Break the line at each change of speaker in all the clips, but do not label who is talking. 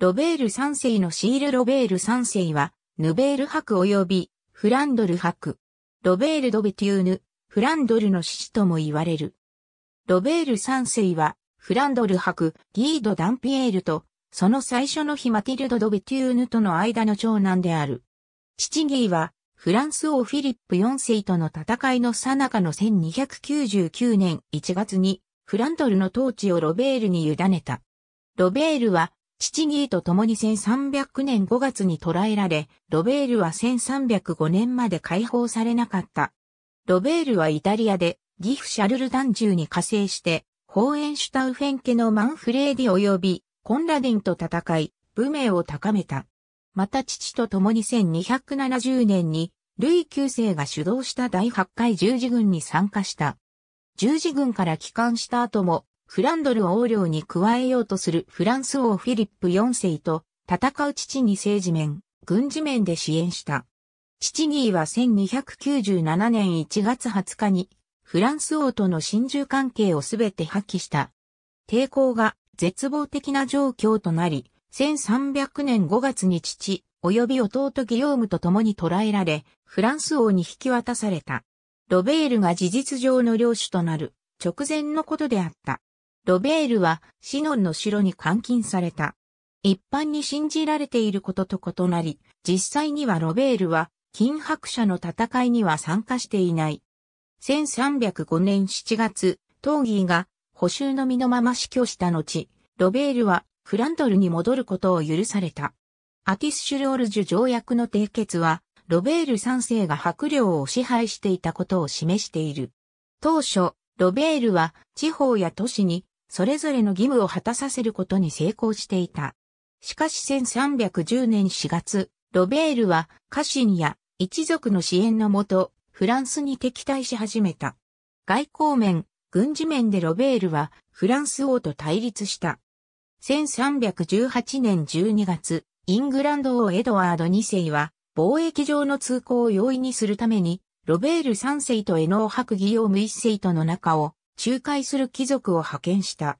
ロベール3世のシール・ロベール3世は、ヌベール伯及びフランドル伯。ロベール・ドベテューヌ、フランドルの父とも言われる。ロベール3世は、フランドル伯、ギード・ダンピエールと、その最初の日マティルド・ドベテューヌとの間の長男である。父ギーは、フランス王フィリップ4世との戦いの最中の1299年1月に、フランドルの統治をロベールに委ねた。ロベールは、父ギーと共に1300年5月に捕らえられ、ロベールは1305年まで解放されなかった。ロベールはイタリアでギフ・シャルルダンジュに加勢して、ホーエンシュタウフェン家のマンフレーディ及びコンラディンと戦い、武名を高めた。また父と共に1270年に、ルイ9世が主導した第8回十字軍に参加した。十字軍から帰還した後も、フランドル王領に加えようとするフランス王フィリップ4世と戦う父に政治面、軍事面で支援した。父ギーは1297年1月20日にフランス王との親中関係をすべて破棄した。抵抗が絶望的な状況となり、1300年5月に父、及び弟ギヨームと共に捕らえられ、フランス王に引き渡された。ロベールが事実上の領主となる直前のことであった。ロベールはシノンの城に監禁された。一般に信じられていることと異なり、実際にはロベールは金白社の戦いには参加していない。1305年7月、トーギーが補修の身のまま死去した後、ロベールはフランドルに戻ることを許された。アティスシュルオルジュ条約の締結は、ロベール3世が白領を支配していたことを示している。当初、ロベールは地方や都市にそれぞれの義務を果たさせることに成功していた。しかし1310年4月、ロベールは家臣や一族の支援のもと、フランスに敵対し始めた。外交面、軍事面でロベールはフランス王と対立した。1318年12月、イングランド王エドワード2世は貿易上の通行を容易にするために、ロベール3世とエノーハクギヨーム1世との仲を仲介する貴族を派遣した。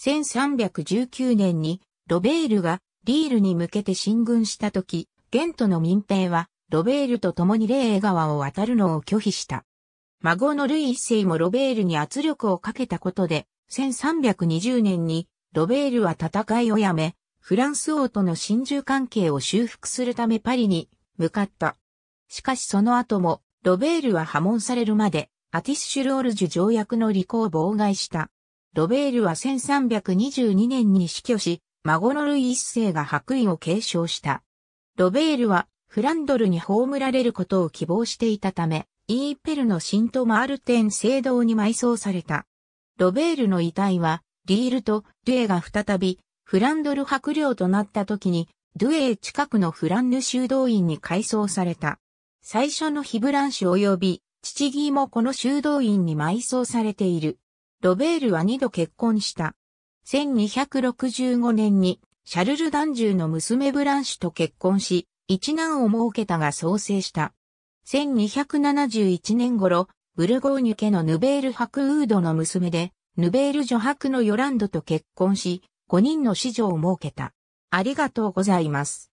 1319年にロベールがリールに向けて進軍した時、ゲントの民兵はロベールと共にレー川を渡るのを拒否した。孫のルイ一世もロベールに圧力をかけたことで、1320年にロベールは戦いをやめ、フランス王との親中関係を修復するためパリに向かった。しかしその後も、ロベールは破門されるまで、アティスシュロールジュ条約の履行を妨害した。ロベールは1322年に死去し、孫のルイ一世が白衣を継承した。ロベールはフランドルに葬られることを希望していたため、イーペルのシントマールテン聖堂に埋葬された。ロベールの遺体は、リールとデュエが再びフランドル白領となった時に、ドゥエ近くのフランヌ修道院に改装された。最初のヒブランシュ及び父ギーもこの修道院に埋葬されている。ロベールは二度結婚した。1265年にシャルル・ダンジューの娘ブランシュと結婚し、一男を設けたが創生した。1271年頃、ブルゴーニュ家のヌベール・ハクウードの娘で、ヌベール・ジョハクのヨランドと結婚し、5人の子女を設けた。ありがとうございます。